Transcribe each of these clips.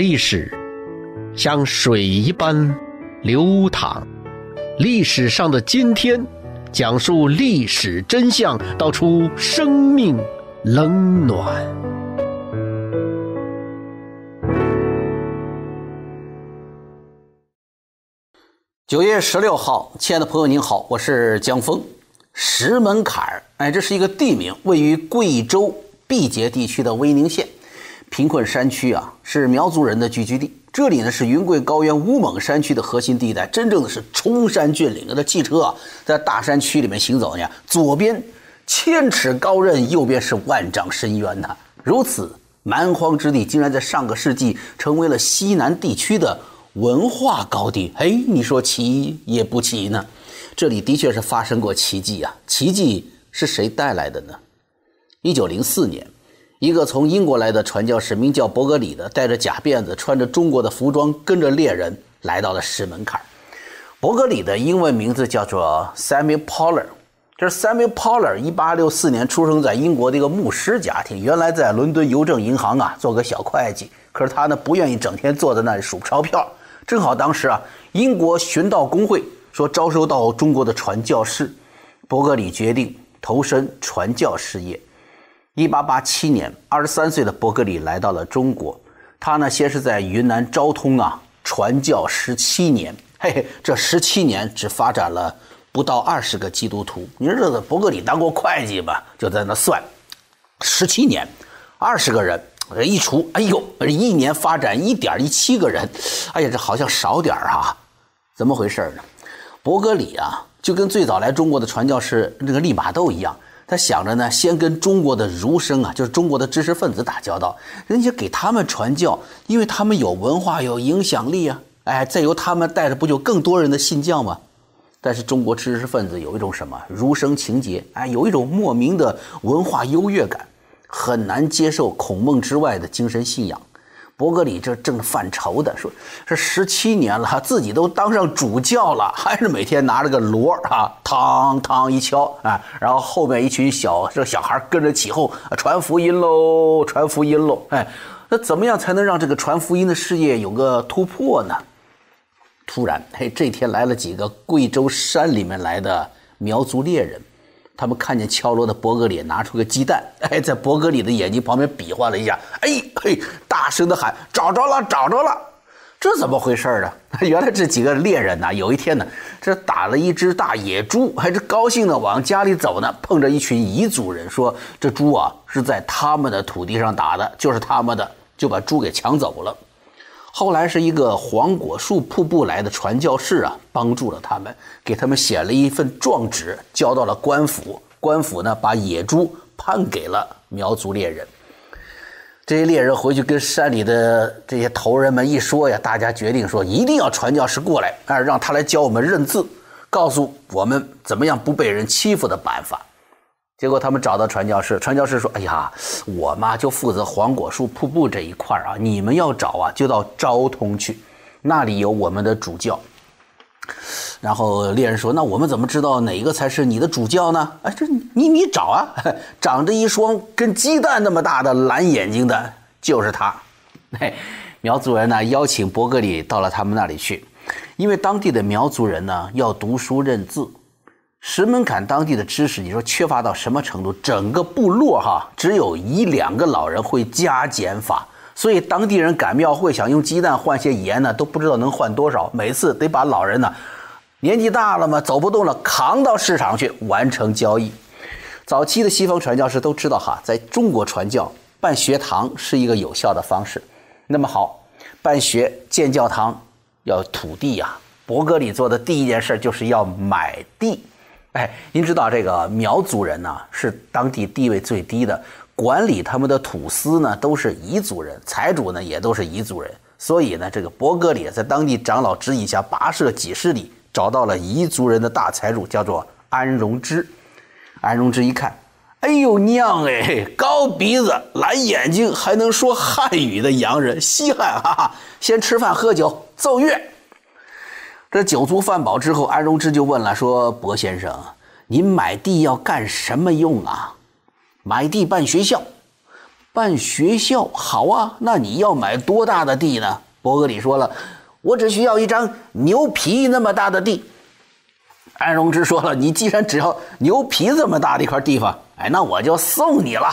历史像水一般流淌，历史上的今天，讲述历史真相，道出生命冷暖。九月十六号，亲爱的朋友您好，我是江峰。石门坎儿，哎，这是一个地名，位于贵州毕节地区的威宁县。贫困山区啊，是苗族人的聚居地。这里呢是云贵高原乌蒙山区的核心地带，真正的是崇山峻岭。那汽车啊，在大山区里面行走呢，左边千尺高刃，右边是万丈深渊呐。如此蛮荒之地，竟然在上个世纪成为了西南地区的文化高地。哎，你说奇也不奇呢？这里的确是发生过奇迹啊！奇迹是谁带来的呢？一九零四年。一个从英国来的传教士，名叫伯格里的，戴着假辫子，穿着中国的服装，跟着猎人来到了石门坎儿。伯格里的英文名字叫做 Samuel Poller，这是 Samuel Poller，一八六四年出生在英国的一个牧师家庭，原来在伦敦邮政银行啊做个小会计。可是他呢不愿意整天坐在那里数钞票。正好当时啊，英国寻道工会说招收到中国的传教士，伯格里决定投身传教事业。一八八七年，二十三岁的伯格里来到了中国。他呢，先是在云南昭通啊传教十七年。嘿嘿，这十七年只发展了不到二十个基督徒。你说这伯格里当过会计吧？就在那算，十七年，二十个人，一除，哎呦，一年发展一点一七个人。哎呀，这好像少点儿哈？怎么回事呢？伯格里啊，就跟最早来中国的传教士那个利玛窦一样。他想着呢，先跟中国的儒生啊，就是中国的知识分子打交道，人家给他们传教，因为他们有文化、有影响力啊，哎，再由他们带着，不就更多人的信教吗？但是中国知识分子有一种什么儒生情节，哎，有一种莫名的文化优越感，很难接受孔孟之外的精神信仰。伯格里这正犯愁的说：“这十七年了，自己都当上主教了，还是每天拿着个锣啊，嘡嘡一敲啊，然后后面一群小这小孩跟着起哄，传福音喽，传福音喽。哎，那怎么样才能让这个传福音的事业有个突破呢？突然，嘿，这天来了几个贵州山里面来的苗族猎人。”他们看见敲锣的伯格里拿出个鸡蛋，哎，在伯格里的眼睛旁边比划了一下，哎嘿，大声的喊：“找着了，找着了！”这怎么回事呢？原来这几个猎人呐，有一天呢，这打了一只大野猪，还是高兴的往家里走呢，碰着一群彝族人，说这猪啊是在他们的土地上打的，就是他们的，就把猪给抢走了。后来是一个黄果树瀑布来的传教士啊，帮助了他们，给他们写了一份状纸，交到了官府。官府呢，把野猪判给了苗族猎人。这些猎人回去跟山里的这些头人们一说呀，大家决定说，一定要传教士过来，啊，让他来教我们认字，告诉我们怎么样不被人欺负的办法。结果他们找到传教士，传教士说：“哎呀，我嘛就负责黄果树瀑布这一块啊，你们要找啊，就到昭通去，那里有我们的主教。”然后猎人说：“那我们怎么知道哪一个才是你的主教呢？”哎，这你你找啊，长着一双跟鸡蛋那么大的蓝眼睛的，就是他。嘿，苗族人呢邀请伯格里到了他们那里去，因为当地的苗族人呢要读书认字。石门坎当地的知识，你说缺乏到什么程度？整个部落哈，只有一两个老人会加减法，所以当地人赶庙会想用鸡蛋换些盐呢，都不知道能换多少。每次得把老人呢，年纪大了嘛，走不动了，扛到市场去完成交易。早期的西方传教士都知道哈，在中国传教办学堂是一个有效的方式。那么好，办学建教堂要土地呀。伯格里做的第一件事就是要买地。哎，您知道这个苗族人呢，是当地地位最低的，管理他们的土司呢都是彝族人，财主呢也都是彝族人，所以呢，这个伯格里在当地长老指引下跋涉几十里，找到了彝族人的大财主，叫做安荣之。安荣之一看，哎呦娘哎，高鼻子、蓝眼睛，还能说汉语的洋人，稀罕哈哈！先吃饭喝酒，奏乐。这酒足饭饱之后，安荣之就问了：“说薄先生，您买地要干什么用啊？买地办学校，办学校好啊，那你要买多大的地呢？伯格里说了，我只需要一张牛皮那么大的地。安荣之说了，你既然只要牛皮这么大的一块地方，哎，那我就送你了。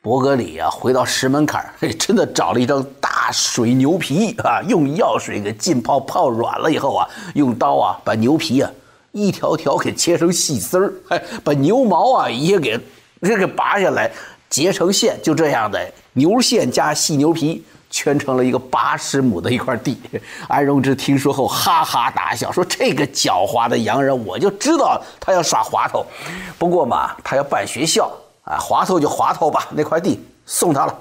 伯格里啊，回到石门槛嘿，真的找了一张大水牛皮啊，用药水给浸泡泡软了以后啊，用刀啊把牛皮啊一条条给切成细丝儿，哎，把牛毛啊也给这个拔下来。结成线，就这样的牛线加细牛皮，圈成了一个八十亩的一块地。安荣之听说后哈哈大笑，说：“这个狡猾的洋人，我就知道他要耍滑头。不过嘛，他要办学校啊，滑头就滑头吧，那块地送他了。”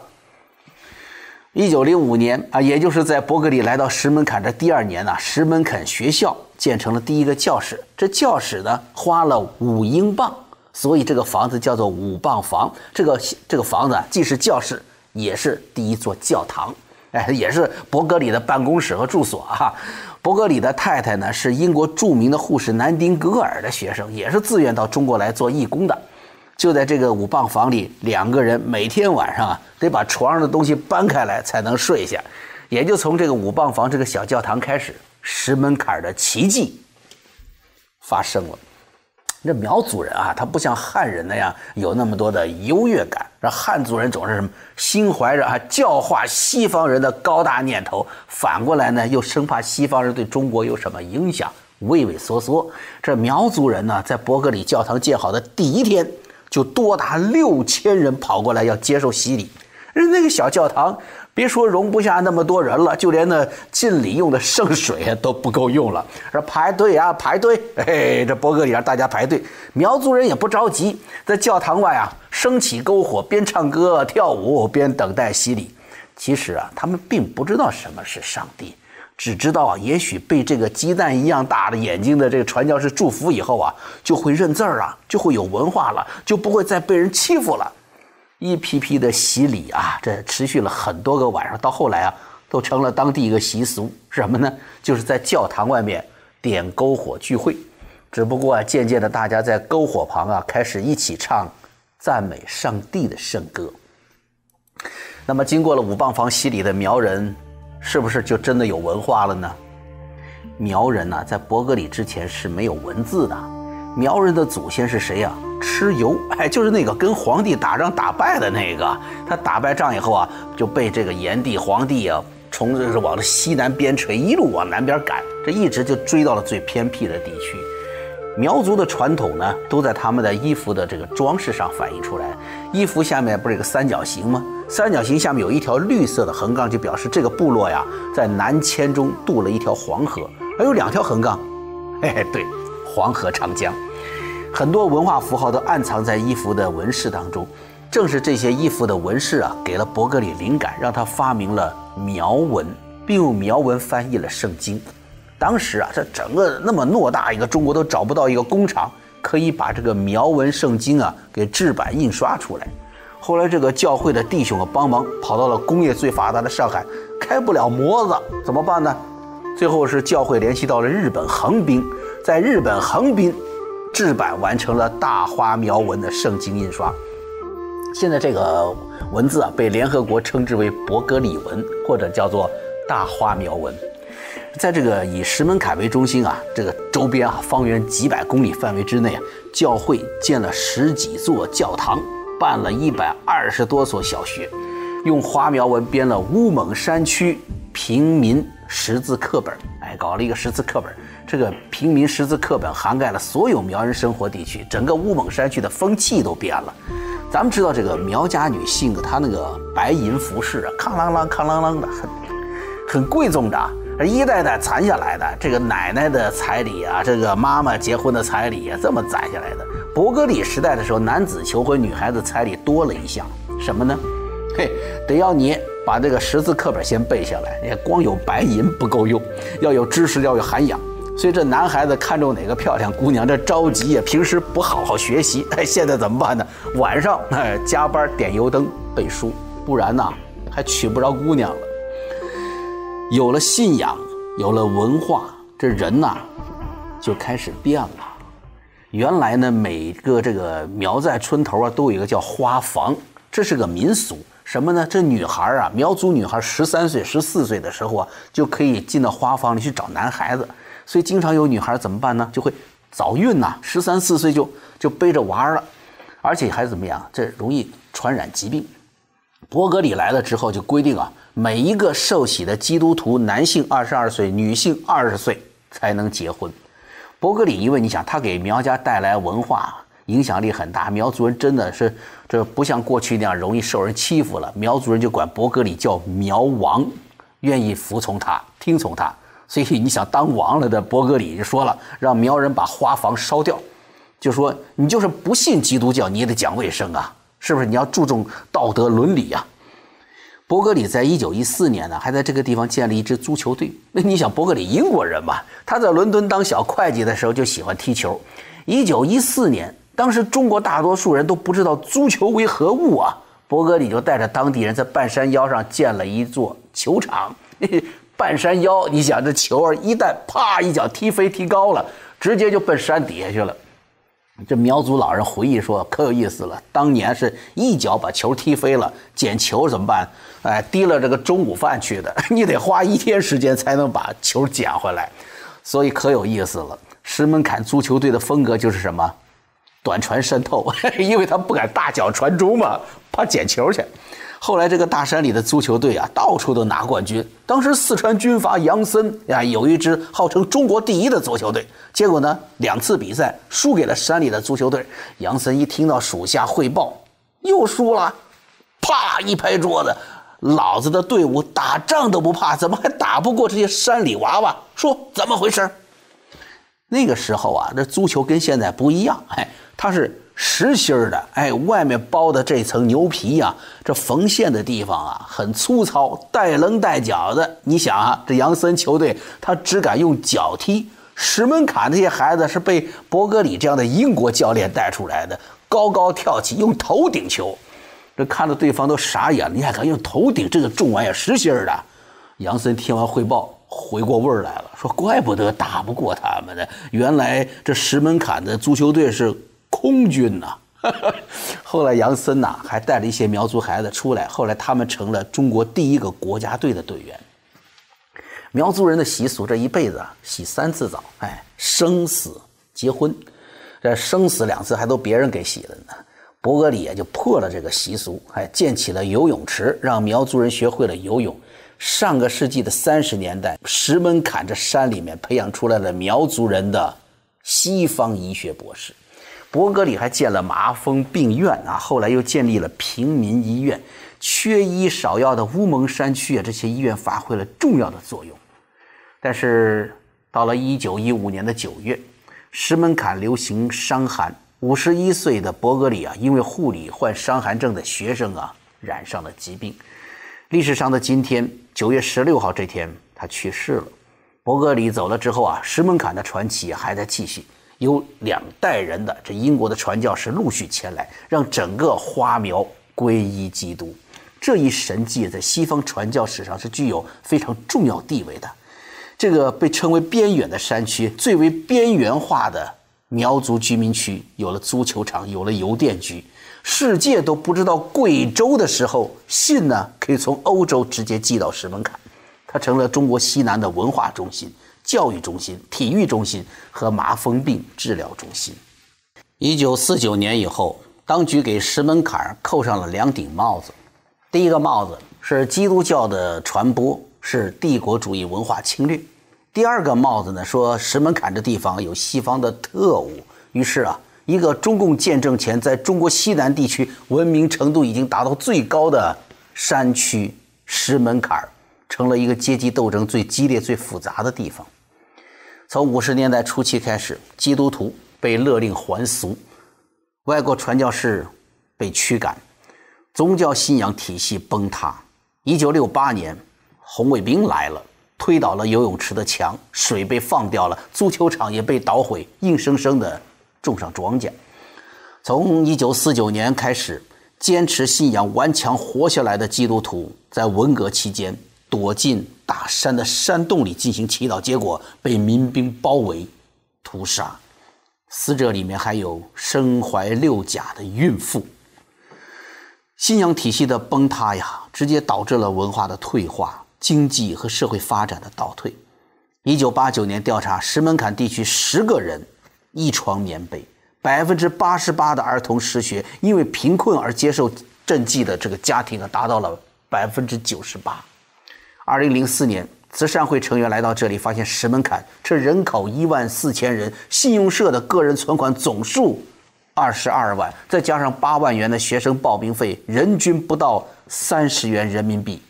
一九零五年啊，也就是在伯格里来到石门坎这第二年呢，石门坎学校建成了第一个教室。这教室呢，花了五英镑。所以这个房子叫做五磅房，这个这个房子既是教室，也是第一座教堂，哎，也是伯格里的办公室和住所啊。伯格里的太太呢是英国著名的护士南丁格尔的学生，也是自愿到中国来做义工的。就在这个五磅房里，两个人每天晚上啊得把床上的东西搬开来才能睡下。也就从这个五磅房这个小教堂开始，石门槛的奇迹发生了。这苗族人啊，他不像汉人那样有那么多的优越感。这汉族人总是什么心怀着啊教化西方人的高大念头，反过来呢又生怕西方人对中国有什么影响，畏畏缩缩。这苗族人呢，在伯格里教堂建好的第一天，就多达六千人跑过来要接受洗礼。人那个小教堂。别说容不下那么多人了，就连那敬礼用的圣水都不够用了。说排队啊，排队！嘿，这伯格里让大家排队。苗族人也不着急，在教堂外啊升起篝火，边唱歌跳舞边等待洗礼。其实啊，他们并不知道什么是上帝，只知道啊，也许被这个鸡蛋一样大的眼睛的这个传教士祝福以后啊，就会认字儿啊，就会有文化了，就不会再被人欺负了。一批批的洗礼啊，这持续了很多个晚上，到后来啊，都成了当地一个习俗，是什么呢？就是在教堂外面点篝火聚会。只不过啊，渐渐的，大家在篝火旁啊，开始一起唱赞美上帝的圣歌。那么，经过了五磅房洗礼的苗人，是不是就真的有文化了呢？苗人呢，在伯格里之前是没有文字的。苗人的祖先是谁呀？蚩尤，哎，就是那个跟皇帝打仗打败的那个。他打败仗以后啊，就被这个炎帝、黄帝啊，从这是往西南边陲一路往南边赶，这一直就追到了最偏僻的地区。苗族的传统呢，都在他们的衣服的这个装饰上反映出来。衣服下面不是一个三角形吗？三角形下面有一条绿色的横杠，就表示这个部落呀，在南迁中渡了一条黄河。还有两条横杠，嘿嘿，对，黄河、长江。很多文化符号都暗藏在衣服的纹饰当中，正是这些衣服的纹饰啊，给了伯格里灵感，让他发明了苗文，并用苗文翻译了圣经。当时啊，这整个那么偌大一个中国都找不到一个工厂可以把这个苗文圣经啊给制版印刷出来。后来这个教会的弟兄啊帮忙跑到了工业最发达的上海，开不了模子，怎么办呢？最后是教会联系到了日本横滨，在日本横滨。制版完成了大花苗文的圣经印刷，现在这个文字啊被联合国称之为伯格里文，或者叫做大花苗文。在这个以石门坎为中心啊，这个周边啊方圆几百公里范围之内啊，教会建了十几座教堂，办了一百二十多所小学，用花苗文编了乌蒙山区平民识字课本，哎，搞了一个识字课本。这个平民识字课本涵盖了所有苗人生活地区，整个乌蒙山区的风气都变了。咱们知道这个苗家女性啊，她那个白银服饰啊，康啷啷、康啷啷的，很很贵重的，一代代传下来的。这个奶奶的彩礼啊，这个妈妈结婚的彩礼啊，这么攒下来的。伯格里时代的时候，男子求婚，女孩子彩礼多了一项，什么呢？嘿，得要你把这个识字课本先背下来。你看，光有白银不够用，要有知识，要有涵养。所以这男孩子看中哪个漂亮姑娘，这着急呀！平时不好好学习，哎，现在怎么办呢？晚上哎加班点油灯背书，不然呢还娶不着姑娘了。有了信仰，有了文化，这人呐就开始变了。原来呢，每个这个苗寨村头啊都有一个叫花房。这是个民俗，什么呢？这女孩啊，苗族女孩十三岁、十四岁的时候啊，就可以进到花房里去找男孩子，所以经常有女孩怎么办呢？就会早孕呐，十三四岁就就背着娃儿了，而且还怎么样？这容易传染疾病。伯格里来了之后，就规定啊，每一个受洗的基督徒，男性二十二岁，女性二十岁才能结婚。伯格里，因为你想，他给苗家带来文化，影响力很大。苗族人真的是这不像过去那样容易受人欺负了，苗族人就管伯格里叫苗王，愿意服从他，听从他。所以你想当王了的伯格里就说了，让苗人把花房烧掉，就说你就是不信基督教，你也得讲卫生啊。是不是你要注重道德伦理呀？伯格里在一九一四年呢，还在这个地方建立一支足球队。那你想，伯格里英国人嘛，他在伦敦当小会计的时候就喜欢踢球。一九一四年，当时中国大多数人都不知道足球为何物啊，伯格里就带着当地人在半山腰上建了一座球场。半山腰，你想这球儿一旦啪一脚踢飞踢高了，直接就奔山底下去了。这苗族老人回忆说：“可有意思了，当年是一脚把球踢飞了，捡球怎么办？哎，提了这个中午饭去的，你得花一天时间才能把球捡回来，所以可有意思了。石门坎足球队的风格就是什么？短传渗透，因为他不敢大脚传中嘛，怕捡球去。”后来这个大山里的足球队啊，到处都拿冠军。当时四川军阀杨森呀，有一支号称中国第一的足球队，结果呢，两次比赛输给了山里的足球队。杨森一听到属下汇报又输了，啪一拍桌子：“老子的队伍打仗都不怕，怎么还打不过这些山里娃娃？说怎么回事？”那个时候啊，这足球跟现在不一样，哎，它是。实心儿的，哎，外面包的这层牛皮呀，这缝线的地方啊很粗糙，带棱带角的。你想啊，这杨森球队他只敢用脚踢，石门坎那些孩子是被伯格里这样的英国教练带出来的，高高跳起用头顶球，这看到对方都傻眼了。你还敢用头顶这个重玩意儿，实心儿的？杨森听完汇报，回过味儿来了，说：“怪不得打不过他们呢，原来这石门坎的足球队是。”空军呐，后来杨森呐还带了一些苗族孩子出来，后来他们成了中国第一个国家队的队员。苗族人的习俗，这一辈子啊洗三次澡，哎，生死结婚，这生死两次还都别人给洗了呢。博格里也就破了这个习俗，还建起了游泳池，让苗族人学会了游泳。上个世纪的三十年代，石门坎这山里面培养出来了苗族人的西方医学博士。伯格里还建了麻风病院啊，后来又建立了平民医院，缺医少药的乌蒙山区啊，这些医院发挥了重要的作用。但是到了一九一五年的九月，石门坎流行伤寒，五十一岁的伯格里啊，因为护理患伤寒症的学生啊，染上了疾病。历史上的今天，九月十六号这天，他去世了。伯格里走了之后啊，石门坎的传奇还在继续。有两代人的这英国的传教士陆续前来，让整个花苗皈依基督。这一神迹在西方传教史上是具有非常重要地位的。这个被称为边远的山区，最为边缘化的苗族居民区，有了足球场，有了邮电局。世界都不知道贵州的时候，信呢可以从欧洲直接寄到石门坎，它成了中国西南的文化中心。教育中心、体育中心和麻风病治疗中心。一九四九年以后，当局给石门坎扣上了两顶帽子。第一个帽子是基督教的传播是帝国主义文化侵略；第二个帽子呢，说石门坎这地方有西方的特务。于是啊，一个中共建政前在中国西南地区文明程度已经达到最高的山区石门坎成了一个阶级斗争最激烈、最复杂的地方。从五十年代初期开始，基督徒被勒令还俗，外国传教士被驱赶，宗教信仰体系崩塌。一九六八年，红卫兵来了，推倒了游泳池的墙，水被放掉了，足球场也被捣毁，硬生生的种上庄稼。从一九四九年开始，坚持信仰顽强活下来的基督徒，在文革期间。躲进大山的山洞里进行祈祷，结果被民兵包围、屠杀。死者里面还有身怀六甲的孕妇。信仰体系的崩塌呀，直接导致了文化的退化，经济和社会发展的倒退。一九八九年调查，石门坎地区十个人一床棉被，百分之八十八的儿童失学，因为贫困而接受赈济的这个家庭啊，达到了百分之九十八。二零零四年，慈善会成员来到这里，发现石门坎这人口一万四千人，信用社的个人存款总数。二十二万，再加上八万元的学生报名费，人均不到三十元人民币。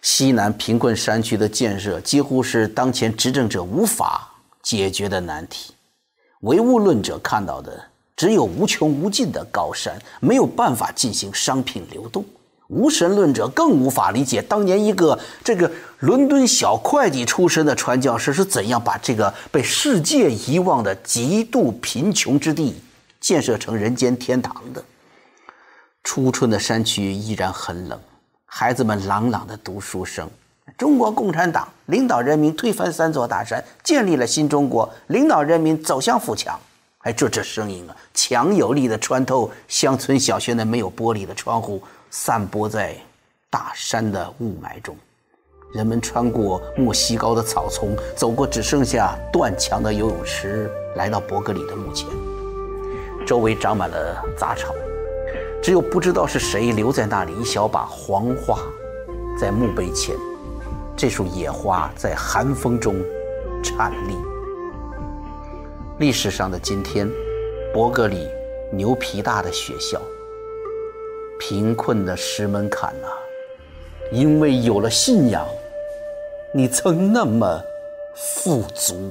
西南贫困山区的建设几乎是当前执政者无法解决的难题。唯物论者看到的只有无穷无尽的高山，没有办法进行商品流动。无神论者更无法理解，当年一个这个伦敦小会计出身的传教士是怎样把这个被世界遗忘的极度贫穷之地建设成人间天堂的。初春的山区依然很冷，孩子们朗朗的读书声。中国共产党领导人民推翻三座大山，建立了新中国，领导人民走向富强。哎，这这声音啊，强有力的穿透乡村小学那没有玻璃的窗户。散播在大山的雾霾中，人们穿过莫西高的草丛，走过只剩下断墙的游泳池，来到伯格里的墓前。周围长满了杂草，只有不知道是谁留在那里一小把黄花，在墓碑前。这束野花在寒风中颤栗。历史上的今天，伯格里牛皮大的学校。贫困的石门槛呐，因为有了信仰，你曾那么富足。